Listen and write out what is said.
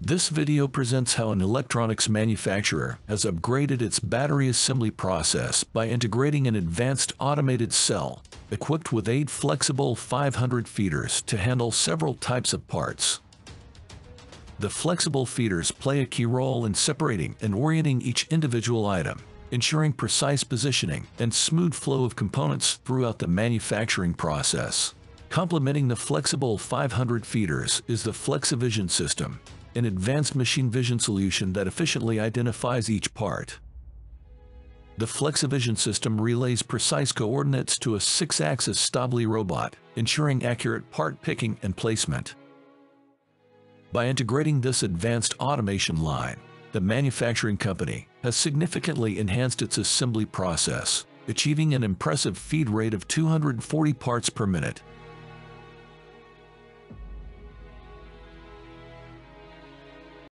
This video presents how an electronics manufacturer has upgraded its battery assembly process by integrating an advanced automated cell equipped with eight FlexiBowl 500 feeders to handle several types of parts. The FlexiBowl feeders play a key role in separating and orienting each individual item, ensuring precise positioning and smooth flow of components throughout the manufacturing process. Complementing the FlexiBowl 500 feeders is the FlexiVision system, an advanced machine vision solution that efficiently identifies each part. The FlexiVision system relays precise coordinates to a six-axis Stäubli robot, ensuring accurate part picking and placement. By integrating this advanced automation line, the manufacturing company has significantly enhanced its assembly process, achieving an impressive feed rate of 240 parts per minute